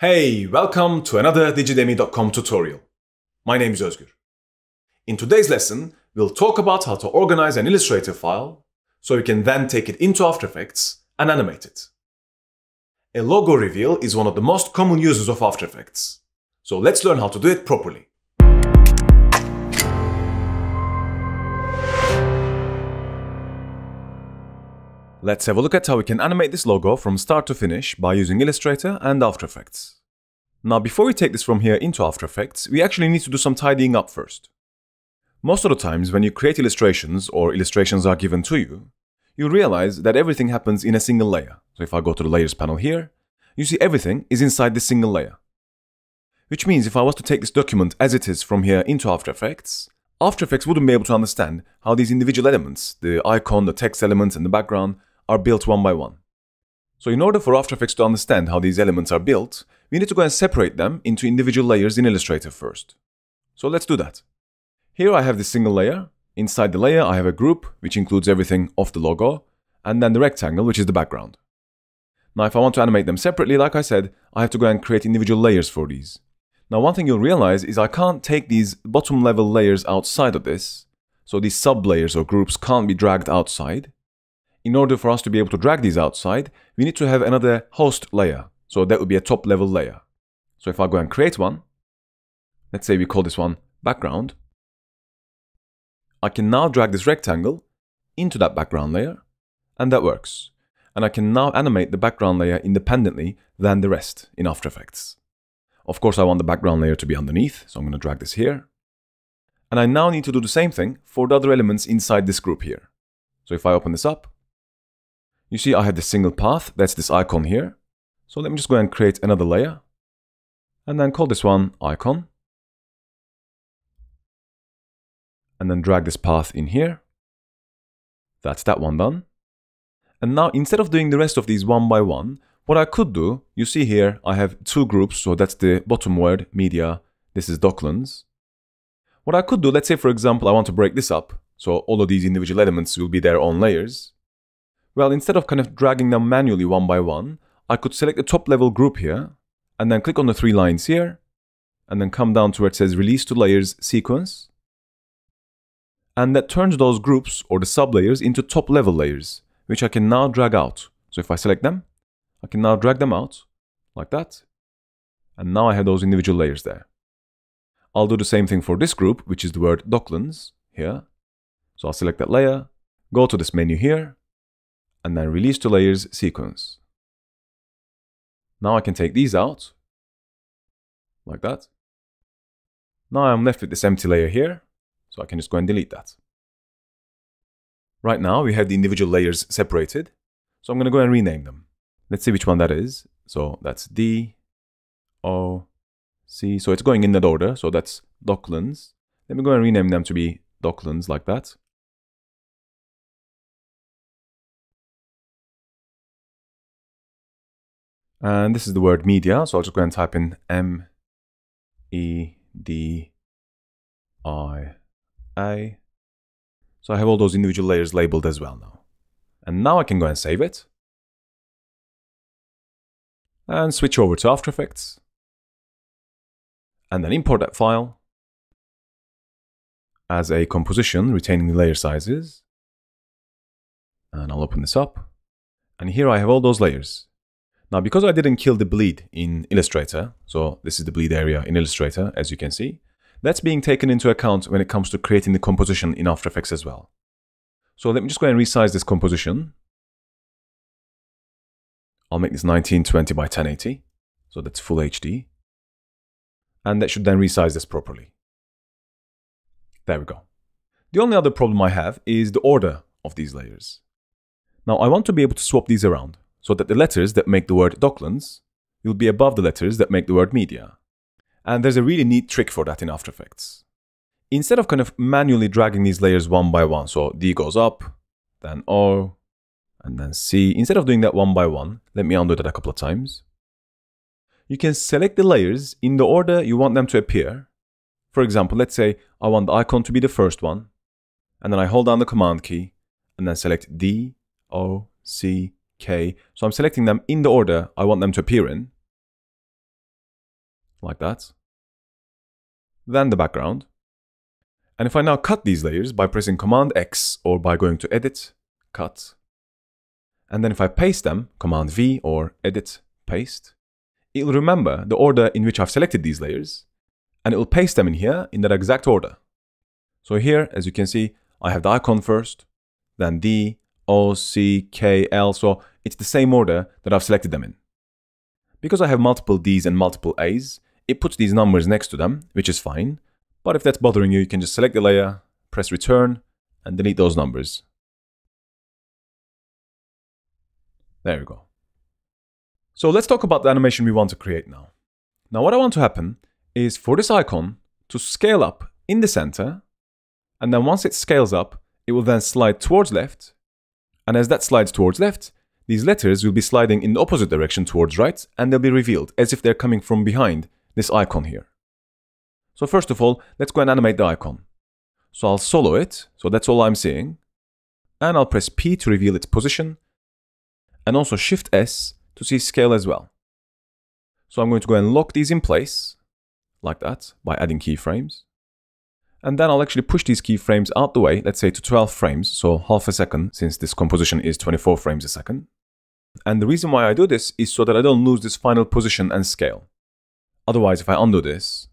Hey, welcome to another digidemy.com tutorial. My name is Özgür. In today's lesson, we'll talk about how to organize an Illustrator file so you can then take it into After Effects and animate it. A logo reveal is one of the most common uses of After Effects. So let's learn how to do it properly. Let's have a look at how we can animate this logo from start to finish by using Illustrator and After Effects. Now before we take this from here into After Effects, we actually need to do some tidying up first. Most of the times when you create illustrations or illustrations are given to you, you realize that everything happens in a single layer. So if I go to the layers panel here, you see everything is inside this single layer. Which means if I was to take this document as it is from here into After Effects, After Effects wouldn't be able to understand how these individual elements, the icon, the text elements, and the background, are built one by one. So in order for After Effects to understand how these elements are built, we need to go and separate them into individual layers in Illustrator first. So let's do that. Here I have this single layer. Inside the layer I have a group, which includes everything of the logo, and then the rectangle, which is the background. Now if I want to animate them separately, like I said, I have to go and create individual layers for these. Now one thing you'll realize is I can't take these bottom level layers outside of this, so these sub layers or groups can't be dragged outside in order for us to be able to drag these outside, we need to have another host layer. So that would be a top level layer. So if I go and create one, let's say we call this one background, I can now drag this rectangle into that background layer, and that works. And I can now animate the background layer independently than the rest in After Effects. Of course, I want the background layer to be underneath, so I'm going to drag this here. And I now need to do the same thing for the other elements inside this group here. So if I open this up, you see I have the single path, that's this icon here. So let me just go and create another layer. And then call this one icon. And then drag this path in here. That's that one done. And now instead of doing the rest of these one by one, what I could do, you see here I have two groups, so that's the bottom word, media, this is Docklands. What I could do, let's say for example I want to break this up, so all of these individual elements will be their own layers. Well, instead of kind of dragging them manually one by one, I could select the top level group here, and then click on the three lines here, and then come down to where it says Release to Layers Sequence. And that turns those groups or the sublayers into top level layers, which I can now drag out. So if I select them, I can now drag them out, like that. And now I have those individual layers there. I'll do the same thing for this group, which is the word Docklands here. So I'll select that layer, go to this menu here, and then release to layers sequence. Now I can take these out, like that. Now I'm left with this empty layer here, so I can just go and delete that. Right now we have the individual layers separated, so I'm going to go and rename them. Let's see which one that is. So that's D, O, C. So it's going in that order, so that's Docklands. Let me go and rename them to be Docklands like that. And this is the word media, so I'll just go and type in M E D I A. So I have all those individual layers labeled as well now. And now I can go and save it. And switch over to After Effects. And then import that file as a composition retaining the layer sizes. And I'll open this up. And here I have all those layers. Now, because I didn't kill the bleed in Illustrator, so this is the bleed area in Illustrator, as you can see, that's being taken into account when it comes to creating the composition in After Effects as well. So let me just go and resize this composition. I'll make this 1920 by 1080, so that's full HD. And that should then resize this properly. There we go. The only other problem I have is the order of these layers. Now I want to be able to swap these around so that the letters that make the word Docklands will be above the letters that make the word media. And there's a really neat trick for that in After Effects. Instead of kind of manually dragging these layers one by one, so D goes up, then O, and then C, instead of doing that one by one, let me undo that a couple of times. You can select the layers in the order you want them to appear. For example, let's say I want the icon to be the first one, and then I hold down the command key, and then select D, O, C, K. So I'm selecting them in the order I want them to appear in. like that. Then the background. And if I now cut these layers by pressing Command X or by going to Edit, Cut, and then if I paste them, Command V or Edit, Paste, it will remember the order in which I've selected these layers, and it will paste them in here in that exact order. So here, as you can see, I have the icon first, then D, O, C, K, L, so it's the same order that I've selected them in. Because I have multiple Ds and multiple As, it puts these numbers next to them, which is fine, but if that's bothering you, you can just select the layer, press return, and delete those numbers. There we go. So let's talk about the animation we want to create now. Now what I want to happen is for this icon to scale up in the center, and then once it scales up, it will then slide towards left, and as that slides towards left, these letters will be sliding in the opposite direction towards right, and they'll be revealed as if they're coming from behind this icon here. So first of all, let's go and animate the icon. So I'll solo it, so that's all I'm seeing. And I'll press P to reveal its position, and also Shift S to see scale as well. So I'm going to go and lock these in place, like that, by adding keyframes. And then I'll actually push these keyframes out the way, let's say to 12 frames, so half a second, since this composition is 24 frames a second. And the reason why I do this is so that I don't lose this final position and scale. Otherwise, if I undo this,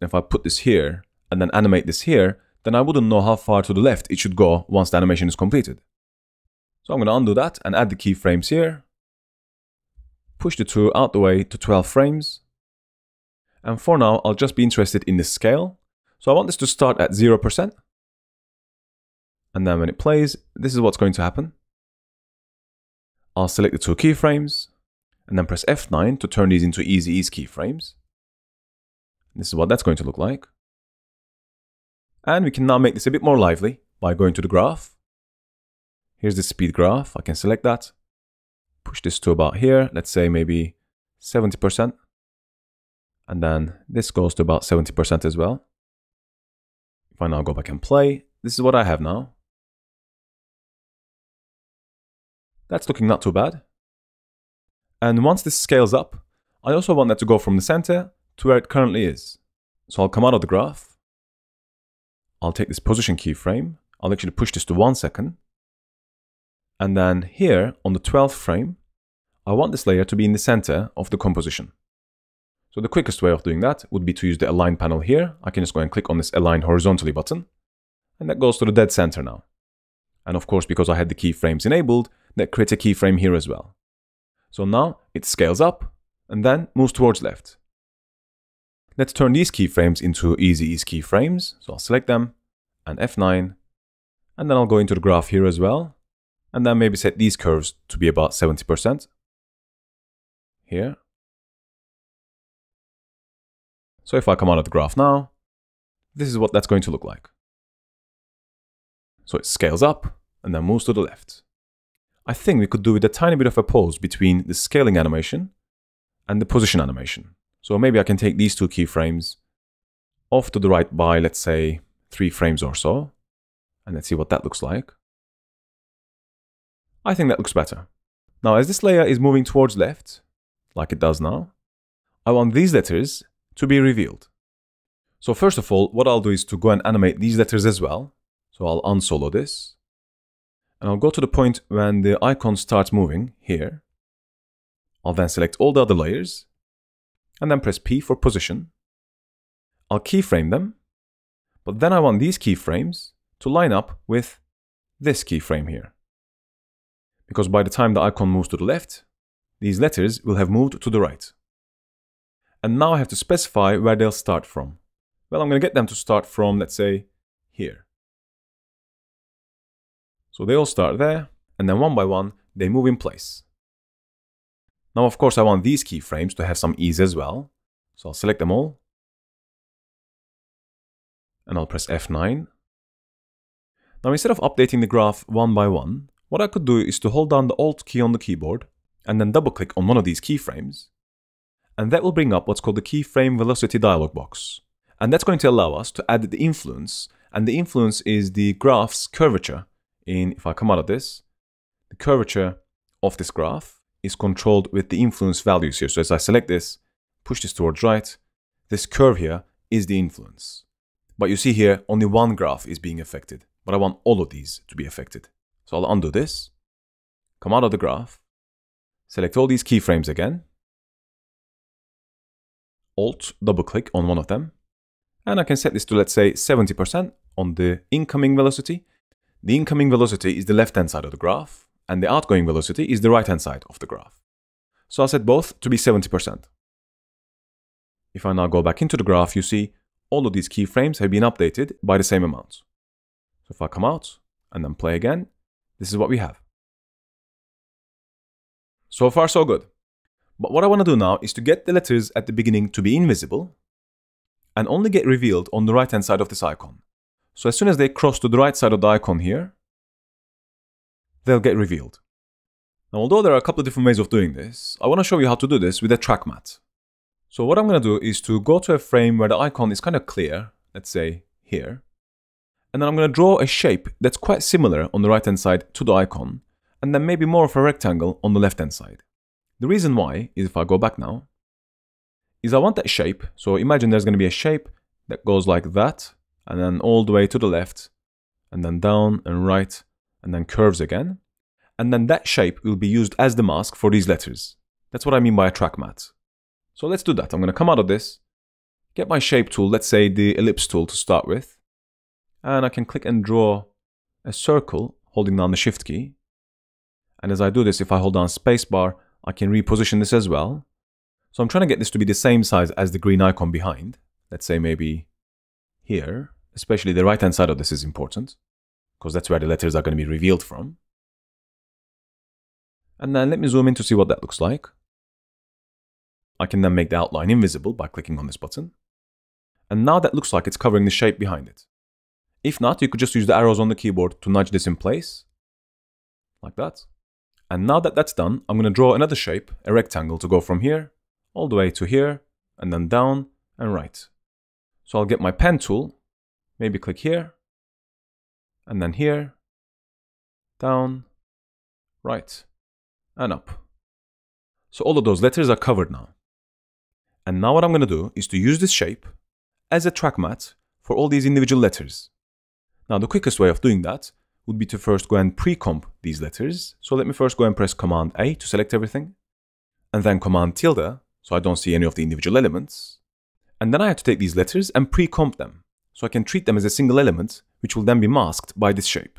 and if I put this here, and then animate this here, then I wouldn't know how far to the left it should go once the animation is completed. So I'm going to undo that and add the keyframes here. Push the two out the way to 12 frames. And for now, I'll just be interested in the scale. So I want this to start at 0%. And then when it plays, this is what's going to happen. I'll select the two keyframes and then press F9 to turn these into easy ease keyframes. This is what that's going to look like. And we can now make this a bit more lively by going to the graph. Here's the speed graph. I can select that. Push this to about here. Let's say maybe 70%. And then this goes to about 70% as well. If I now go back and play, this is what I have now. That's looking not too bad. And once this scales up, I also want that to go from the center to where it currently is. So I'll come out of the graph. I'll take this position keyframe. I'll actually push this to one second. And then here on the 12th frame, I want this layer to be in the center of the composition. So the quickest way of doing that would be to use the align panel here. I can just go and click on this align horizontally button. And that goes to the dead center now. And of course, because I had the keyframes enabled, that creates a keyframe here as well. So now it scales up and then moves towards left. Let's turn these keyframes into easy ease keyframes. So I'll select them and F9. And then I'll go into the graph here as well. And then maybe set these curves to be about 70%. Here. So if I come out of the graph now, this is what that's going to look like. So it scales up and then moves to the left. I think we could do with a tiny bit of a pause between the scaling animation and the position animation. So maybe I can take these two keyframes off to the right by, let's say, three frames or so. And let's see what that looks like. I think that looks better. Now, as this layer is moving towards left, like it does now, I want these letters to be revealed. So first of all, what I'll do is to go and animate these letters as well. So I'll unsolo this. And I'll go to the point when the icon starts moving here. I'll then select all the other layers and then press P for position. I'll keyframe them, but then I want these keyframes to line up with this keyframe here. Because by the time the icon moves to the left, these letters will have moved to the right. And now I have to specify where they'll start from. Well, I'm going to get them to start from, let's say, here. So they all start there, and then one by one, they move in place. Now, of course, I want these keyframes to have some ease as well. So I'll select them all. And I'll press F9. Now, instead of updating the graph one by one, what I could do is to hold down the Alt key on the keyboard and then double click on one of these keyframes. And that will bring up what's called the keyframe velocity dialog box. And that's going to allow us to add the influence. And the influence is the graph's curvature in, if I come out of this, the curvature of this graph is controlled with the influence values here. So as I select this, push this towards right, this curve here is the influence. But you see here, only one graph is being affected, but I want all of these to be affected. So I'll undo this, come out of the graph, select all these keyframes again, Alt, double click on one of them, and I can set this to let's say 70% on the incoming velocity. The incoming velocity is the left hand side of the graph, and the outgoing velocity is the right hand side of the graph. So I'll set both to be 70%. If I now go back into the graph, you see all of these keyframes have been updated by the same amount. So if I come out and then play again, this is what we have. So far so good. But what I want to do now is to get the letters at the beginning to be invisible and only get revealed on the right hand side of this icon. So as soon as they cross to the right side of the icon here, they'll get revealed. Now although there are a couple of different ways of doing this, I want to show you how to do this with a track matte. So what I'm going to do is to go to a frame where the icon is kind of clear, let's say here, and then I'm going to draw a shape that's quite similar on the right hand side to the icon, and then maybe more of a rectangle on the left hand side. The reason why is if I go back now, is I want that shape, so imagine there's going to be a shape that goes like that, and then all the way to the left, and then down and right, and then curves again. And then that shape will be used as the mask for these letters. That's what I mean by a track matte. So let's do that. I'm going to come out of this, get my shape tool, let's say the ellipse tool to start with, and I can click and draw a circle holding down the shift key. And as I do this, if I hold down spacebar, I can reposition this as well. So I'm trying to get this to be the same size as the green icon behind. Let's say maybe here, especially the right hand side of this is important because that's where the letters are going to be revealed from. And then let me zoom in to see what that looks like. I can then make the outline invisible by clicking on this button. And now that looks like it's covering the shape behind it. If not, you could just use the arrows on the keyboard to nudge this in place, like that. And now that that's done, I'm going to draw another shape, a rectangle, to go from here all the way to here, and then down and right. So I'll get my pen tool, maybe click here, and then here, down, right, and up. So all of those letters are covered now. And now what I'm going to do is to use this shape as a track matte for all these individual letters. Now the quickest way of doing that would be to first go and pre-comp these letters. So let me first go and press Command A to select everything, and then Command tilde, so I don't see any of the individual elements. And then I have to take these letters and pre-comp them, so I can treat them as a single element, which will then be masked by this shape.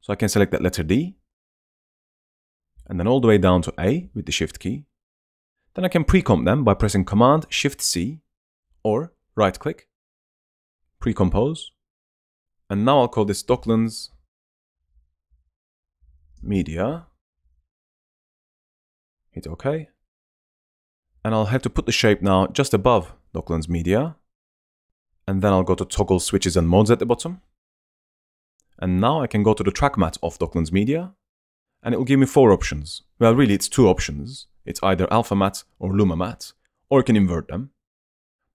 So I can select that letter D, and then all the way down to A with the Shift key, then I can pre-comp them by pressing Command Shift C or right click, pre-compose, and now I'll call this Docklands Media. Hit OK. And I'll have to put the shape now just above Docklands Media. And then I'll go to toggle switches and modes at the bottom. And now I can go to the track matte of Docklands Media. And it will give me four options. Well, really, it's two options. It's either alpha matte or luma matte, or you can invert them.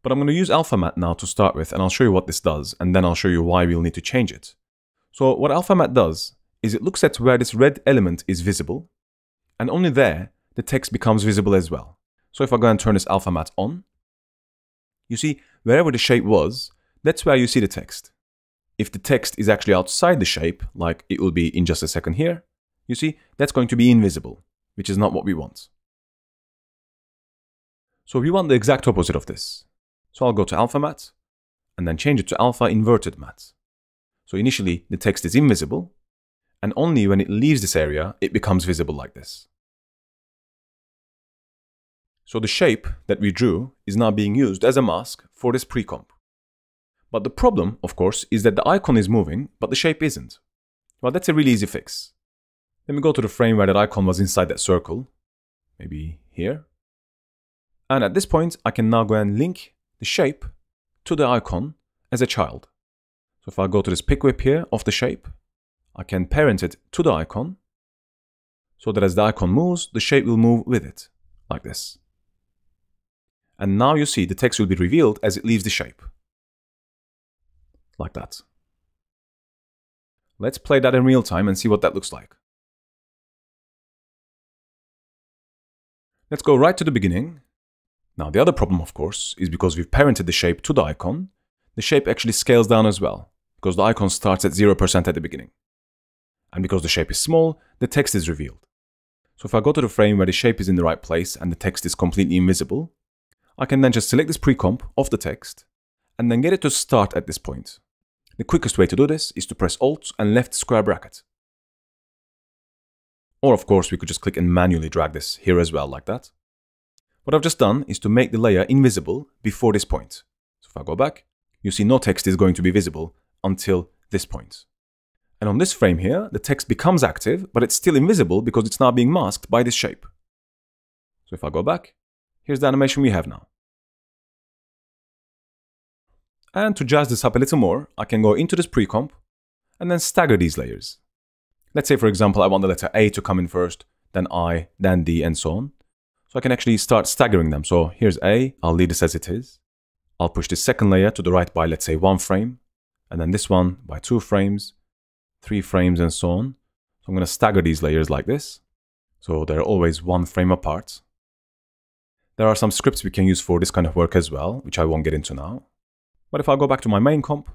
But I'm going to use alpha matte now to start with, and I'll show you what this does, and then I'll show you why we'll need to change it. So what alpha matte does is it looks at where this red element is visible, and only there the text becomes visible as well. So if I go and turn this alpha matte on, you see wherever the shape was, that's where you see the text. If the text is actually outside the shape, like it will be in just a second here, you see, that's going to be invisible, which is not what we want. So we want the exact opposite of this. So I'll go to alpha matte and then change it to alpha inverted matte. So initially the text is invisible and only when it leaves this area it becomes visible like this. So the shape that we drew is now being used as a mask for this pre-comp. But the problem, of course, is that the icon is moving, but the shape isn't. Well, that's a really easy fix. Let me go to the frame where that icon was inside that circle. Maybe here. And at this point, I can now go and link the shape to the icon as a child. So if I go to this pick whip here of the shape, I can parent it to the icon so that as the icon moves, the shape will move with it, like this. And now you see the text will be revealed as it leaves the shape. Like that. Let's play that in real time and see what that looks like. Let's go right to the beginning Now the other problem, of course, is because we've parented the shape to the icon, the shape actually scales down as well, because the icon starts at 0% at the beginning. And because the shape is small, the text is revealed. So if I go to the frame where the shape is in the right place and the text is completely invisible, I can then just select this pre-comp of the text and then get it to start at this point. The quickest way to do this is to press Alt and left square bracket. Or of course we could just click and manually drag this here as well like that. What I've just done is to make the layer invisible before this point. So if I go back, you see no text is going to be visible until this point. And on this frame here, the text becomes active, but it's still invisible because it's now being masked by this shape. So if I go back, here's the animation we have now. And to jazz this up a little more, I can go into this pre-comp and then stagger these layers. Let's say, for example, I want the letter A to come in first, then I, then D, and so on. So I can actually start staggering them. So here's A, I'll leave this as it is. I'll push this second layer to the right by, let's say, one frame, and then this one by two frames, three frames, and so on. So I'm going to stagger these layers like this. So they're always one frame apart. There are some scripts we can use for this kind of work as well, which I won't get into now. But if I go back to my main comp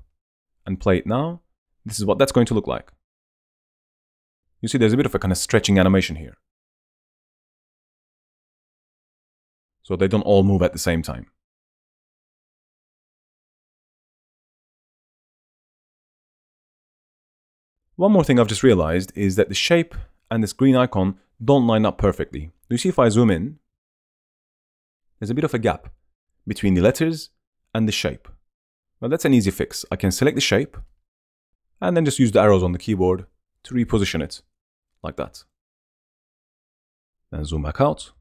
and play it now, this is what that's going to look like. You see there's a bit of a kind of stretching animation here. So they don't all move at the same time. One more thing I've just realized is that the shape and this green icon don't line up perfectly. Do you see if I zoom in, there's a bit of a gap between the letters and the shape. Well, that's an easy fix. I can select the shape and then just use the arrows on the keyboard to reposition it like that. Then zoom back out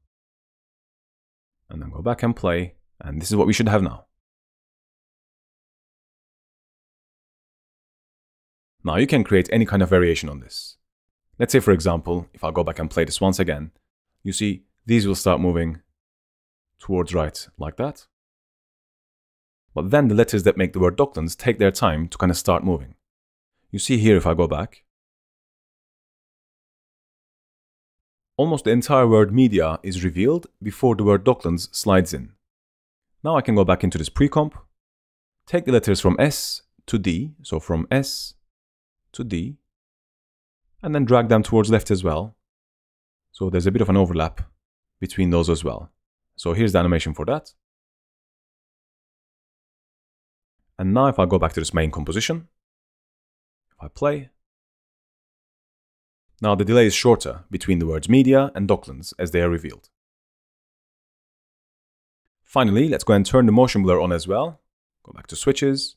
and then go back and play. And this is what we should have now. Now you can create any kind of variation on this. Let's say, for example, if I go back and play this once again, you see these will start moving towards right like that. But then the letters that make the word Docklands take their time to kind of start moving. You see here if I go back, almost the entire word media is revealed before the word Docklands slides in. Now I can go back into this pre-comp, take the letters from S to D, so from S to D, and then drag them towards left as well. So there's a bit of an overlap between those as well. So here's the animation for that. And now if I go back to this main composition, if I play, now the delay is shorter between the words media and Docklands as they are revealed. Finally, let's go and turn the motion blur on as well. Go back to switches.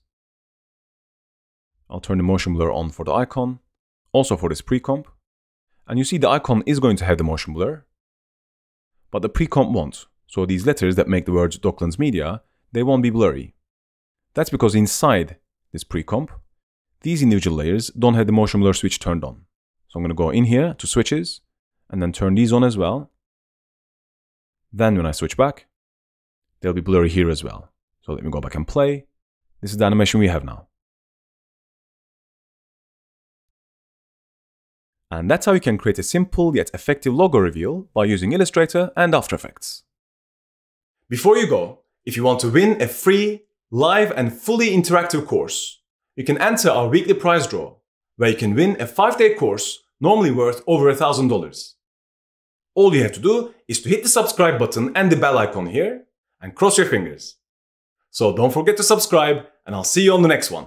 I'll turn the motion blur on for the icon, also for this pre-comp. And you see the icon is going to have the motion blur, but the pre-comp won't. So these letters that make the words Docklands Media, they won't be blurry. That's because inside this pre-comp, these individual layers don't have the motion blur switch turned on. So I'm going to go in here to switches and then turn these on as well. Then when I switch back, they'll be blurry here as well. So let me go back and play. This is the animation we have now. And that's how you can create a simple yet effective logo reveal by using Illustrator and After Effects. Before you go, if you want to win a free live and fully interactive course. You can enter our weekly prize draw, where you can win a 5-day course normally worth over $1,000. All you have to do is to hit the subscribe button and the bell icon here and cross your fingers. So don't forget to subscribe and I'll see you on the next one.